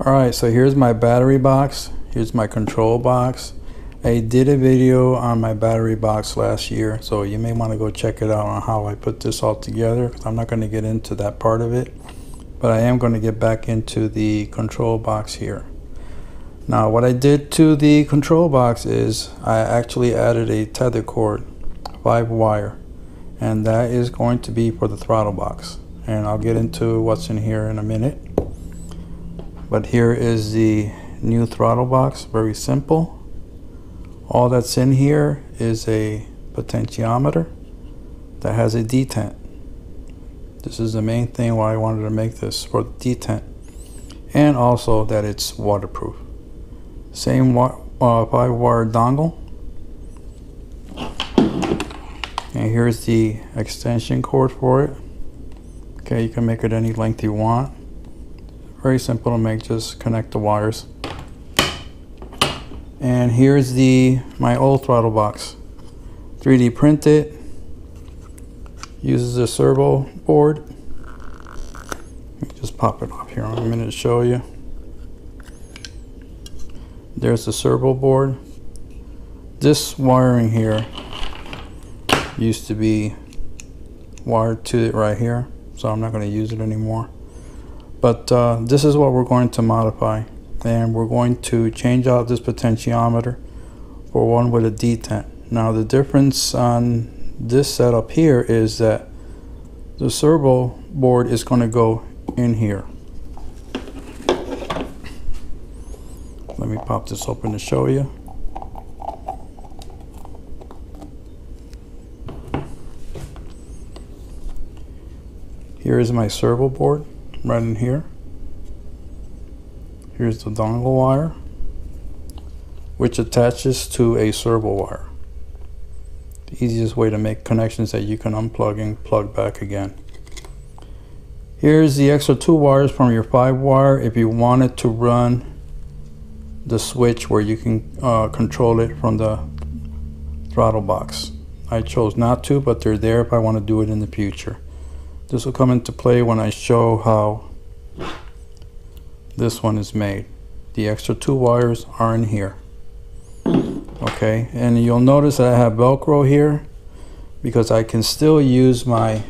Alright, so here's my battery box. Here's my control box. I did a video on my battery box last year, so you may want to go check it out on how I put this all together. I'm not going to get into that part of it, but I am going to get back into the control box here. Now what I did to the control box is I actually added a tether cord, 5 wire, and that is going to be for the throttle box. And I'll get into what's in here in a minute. But here is the new throttle box, very simple. All that's in here is a potentiometer that has a detent. This is the main thing why I wanted to make this for the detent. And also that it's waterproof. Same uh, 5 wire dongle. And here's the extension cord for it. Okay, you can make it any length you want. Very simple to make, just connect the wires. And here's the my old throttle box. 3D printed. Uses a servo board. just pop it off here in a minute to show you. There's the servo board. This wiring here used to be wired to it right here, so I'm not going to use it anymore. But uh, this is what we're going to modify. And we're going to change out this potentiometer for one with a detent. Now the difference on this setup here is that the servo board is going to go in here. Let me pop this open to show you. Here is my servo board right in here. Here's the dongle wire, which attaches to a servo wire. The easiest way to make connections that you can unplug and plug back again. Here's the extra two wires from your 5 wire if you wanted to run the switch where you can uh, control it from the throttle box. I chose not to, but they're there if I want to do it in the future. This will come into play when I show how this one is made. The extra two wires are in here. Okay, and you'll notice that I have Velcro here because I can still use my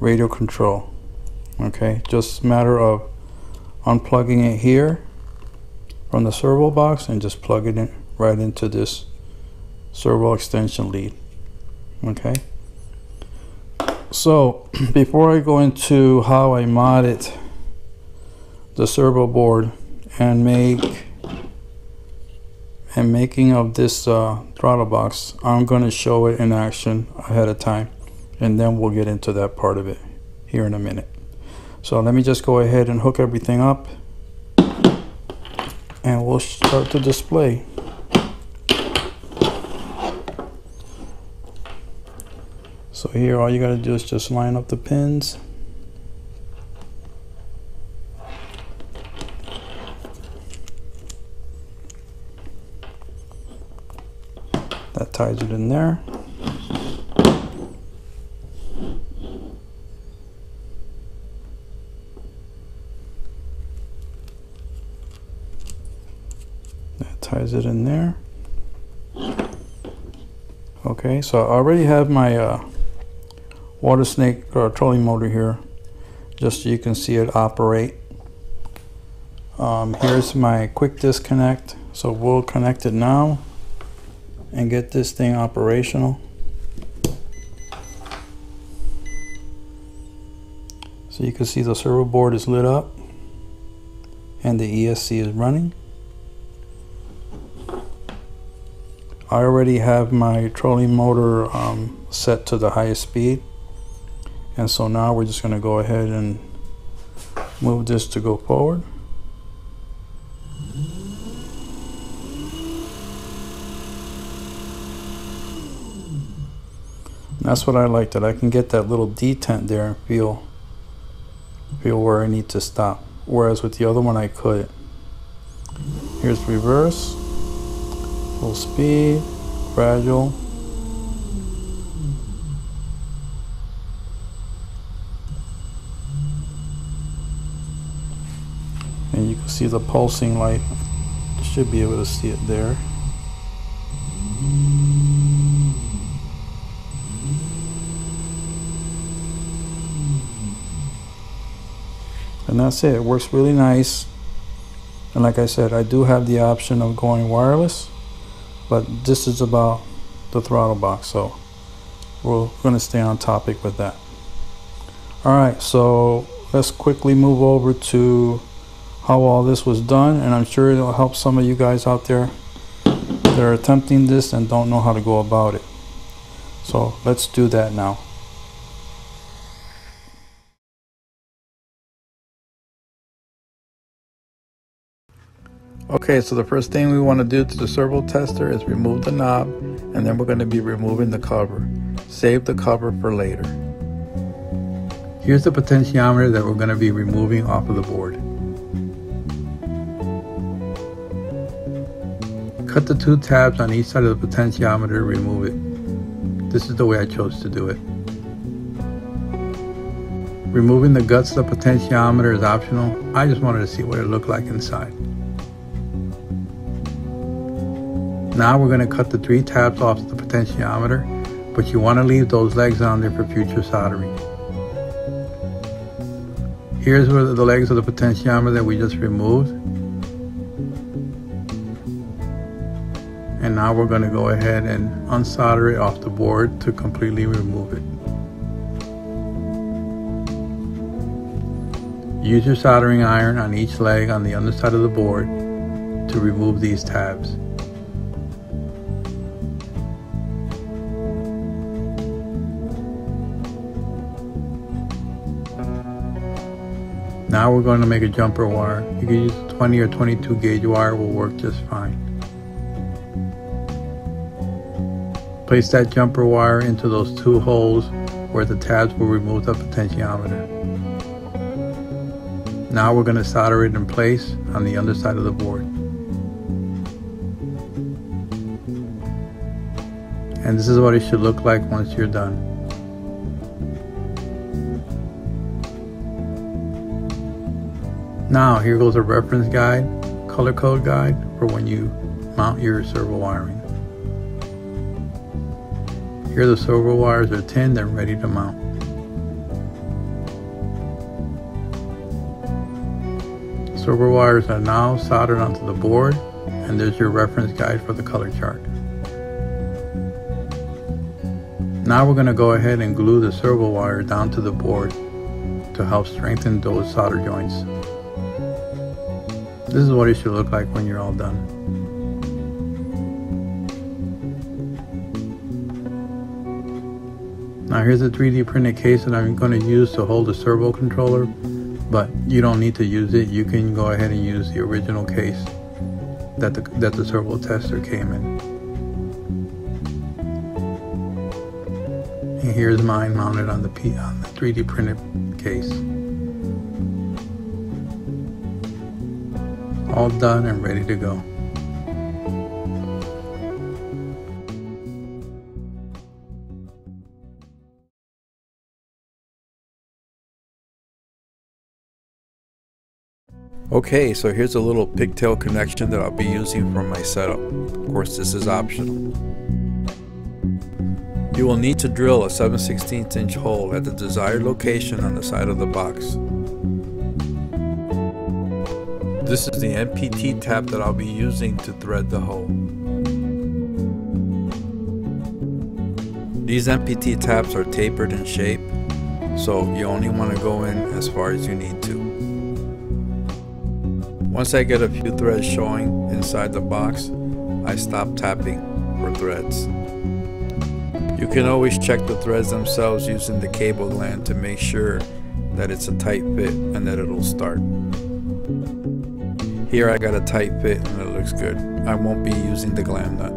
radio control. Okay, just matter of unplugging it here from the servo box and just plug it in right into this servo extension lead. Okay. So before I go into how I modded the servo board and make and making of this uh, throttle box, I'm going to show it in action ahead of time and then we'll get into that part of it here in a minute. So let me just go ahead and hook everything up and we'll start the display. So here all you got to do is just line up the pins. That ties it in there. Ties it in there. Okay, so I already have my uh, water snake uh, trolling motor here just so you can see it operate. Um, here's my quick disconnect so we'll connect it now and get this thing operational. So you can see the servo board is lit up and the ESC is running I already have my trolling motor um, set to the highest speed and so now we're just going to go ahead and move this to go forward. that's what I like, that I can get that little detent there and feel, feel where I need to stop. Whereas with the other one I couldn't. Here's reverse. Full speed, gradual. And you can see the pulsing light. You should be able to see it there. And that's it. It works really nice. And like I said, I do have the option of going wireless, but this is about the throttle box. So we're going to stay on topic with that. All right, so let's quickly move over to how all this was done. And I'm sure it'll help some of you guys out there that are attempting this and don't know how to go about it. So let's do that now. Okay, so the first thing we want to do to the servo tester is remove the knob and then we're going to be removing the cover. Save the cover for later. Here's the potentiometer that we're going to be removing off of the board. Cut the two tabs on each side of the potentiometer remove it. This is the way I chose to do it. Removing the guts of the potentiometer is optional. I just wanted to see what it looked like inside. Now we're going to cut the three tabs off the potentiometer, but you want to leave those legs on there for future soldering. Here's where the legs of the potentiometer that we just removed. And now we're going to go ahead and unsolder it off the board to completely remove it. Use your soldering iron on each leg on the underside of the board to remove these tabs. Now we're going to make a jumper wire. You can use 20 or 22 gauge wire will work just fine. Place that jumper wire into those two holes where the tabs will remove the potentiometer. Now we're going to solder it in place on the underside of the board. And this is what it should look like once you're done. Now here goes a reference guide, color code guide for when you mount your servo wiring. Here the servo wires are tinned and ready to mount. Servo wires are now soldered onto the board and there's your reference guide for the color chart. Now we're going to go ahead and glue the servo wire down to the board to help strengthen those solder joints. This is what it should look like when you're all done. Now here's a 3D printed case that I'm going to use to hold the servo controller, but you don't need to use it. You can go ahead and use the original case that the, that the servo tester came in. And here's mine mounted on the, P, on the 3D printed case. All done and ready to go. Okay, so here's a little pigtail connection that I'll be using for my setup. Of course, this is optional. You will need to drill a 7 16 inch hole at the desired location on the side of the box. This is the NPT tap that I'll be using to thread the hole. These NPT taps are tapered in shape, so you only want to go in as far as you need to. Once I get a few threads showing inside the box, I stop tapping for threads. You can always check the threads themselves using the cable gland to make sure that it's a tight fit and that it'll start. Here I got a tight fit and it looks good. I won't be using the gland nut.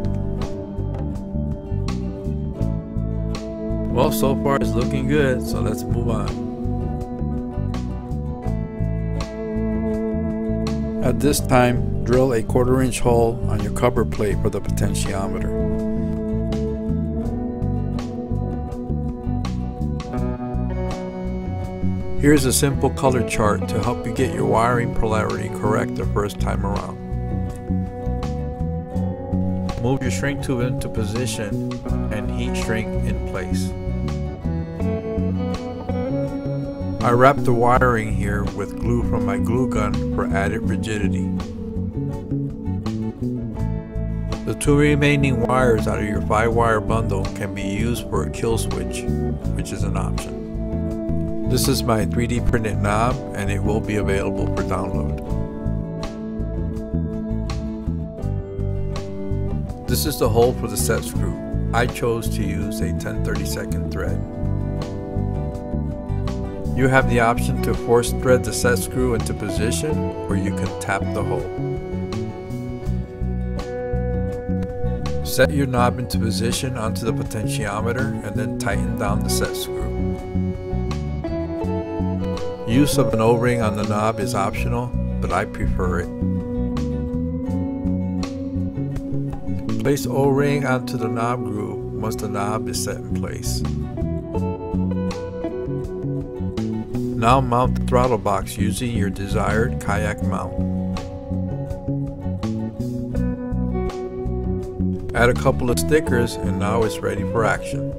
Well, so far it's looking good, so let's move on. At this time, drill a quarter inch hole on your cover plate for the potentiometer. Here's a simple color chart to help you get your wiring polarity correct the first time around. Move your shrink tube into position and heat shrink in place. I wrap the wiring here with glue from my glue gun for added rigidity. The two remaining wires out of your 5 wire bundle can be used for a kill switch, which is an option. This is my 3D printed knob and it will be available for download. This is the hole for the set screw. I chose to use a 1032nd thread. You have the option to force thread the set screw into position or you can tap the hole. Set your knob into position onto the potentiometer and then tighten down the set screw. The use of an O-ring on the knob is optional, but I prefer it. Place O-ring onto the knob groove once the knob is set in place. Now mount the throttle box using your desired kayak mount. Add a couple of stickers and now it's ready for action.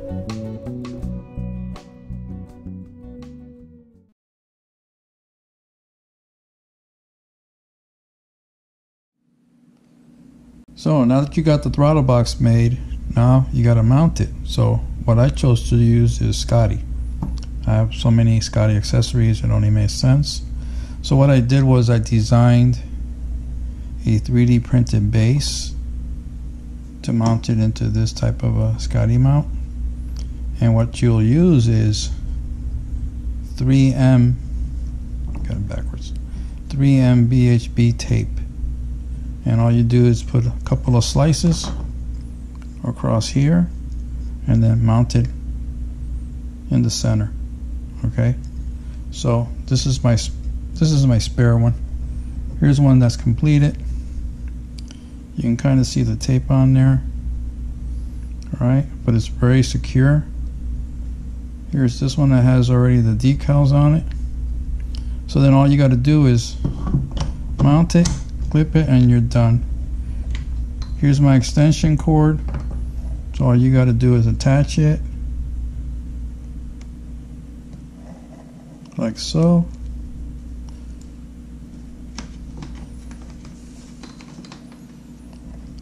So now that you got the throttle box made, now you got to mount it. So what I chose to use is Scotty. I have so many Scotty accessories, it only makes sense. So what I did was I designed a 3D printed base to mount it into this type of a Scotty mount. And what you'll use is 3M, got it backwards, 3M VHB tape. And all you do is put a couple of slices across here and then mount it in the center okay? So this is my this is my spare one. Here's one that's completed. You can kind of see the tape on there alright? But it's very secure. Here's this one that has already the decals on it. So then all you got to do is mount it clip it and you're done here's my extension cord so all you got to do is attach it like so.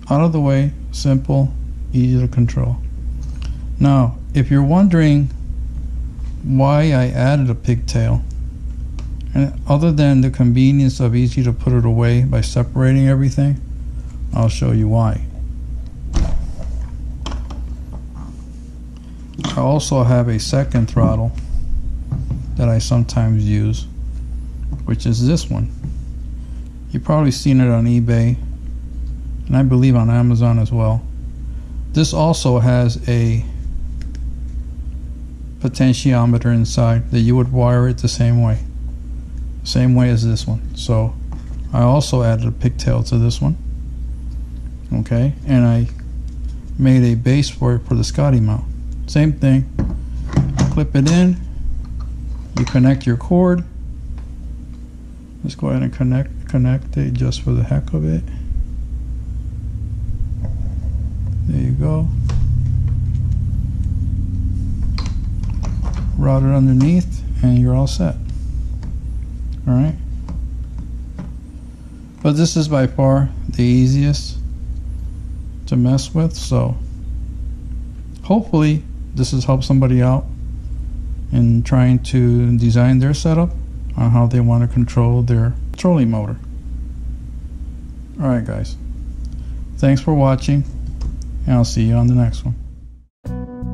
Out of the way, simple, easy to control. Now, if you're wondering why I added a pigtail, and other than the convenience of easy to put it away by separating everything, I'll show you why. I also have a second throttle that I sometimes use, which is this one. You've probably seen it on eBay, and I believe on Amazon as well. This also has a potentiometer inside that you would wire it the same way. Same way as this one. So I also added a pigtail to this one. Okay, and I made a base for it for the Scotty mount. Same thing. Clip it in you connect your cord let's go ahead and connect connect it just for the heck of it there you go route it underneath and you're all set all right but this is by far the easiest to mess with so hopefully this has helped somebody out in trying to design their setup on how they want to control their trolling motor. Alright guys, thanks for watching and I'll see you on the next one.